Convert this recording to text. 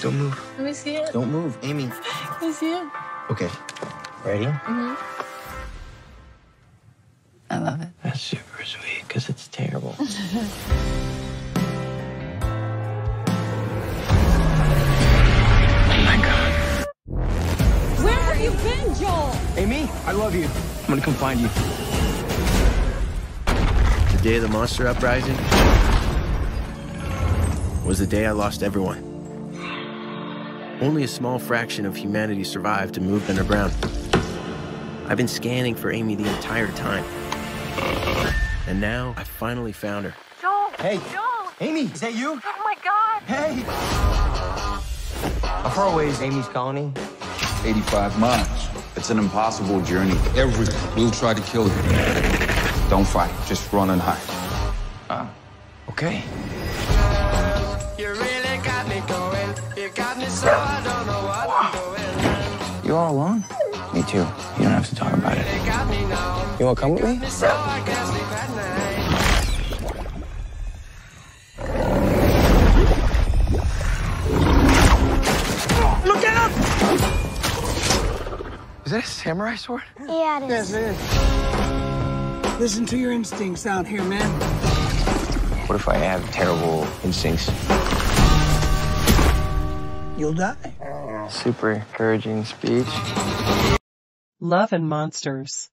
Don't move. Let me see it. Don't move. Amy. Let me see it. Okay. Ready? Mm-hmm. I love it. That's super sweet because it's terrible. oh my god. Where have you been, Joel? Amy, I love you. I'm gonna come find you. The day of the monster uprising was the day I lost everyone. Only a small fraction of humanity survived and moved underground. I've been scanning for Amy the entire time. And now I finally found her. Joel. Hey. Joel. Amy, is that you? Oh my God. Hey. How far away is Amy's colony? 85 miles. It's an impossible journey. Everyone will try to kill you. Don't fight. Just run and hide. Uh, okay. So I don't know what I'm doing. You all alone? Me too. You don't have to talk about it. They got me now. You wanna come with me? So I can't at night. Look out! Is that a samurai sword? Yeah, it is. Yes, it is. Listen to your instincts out here, man. What if I have terrible instincts? You'll die. Super encouraging speech. Love and Monsters.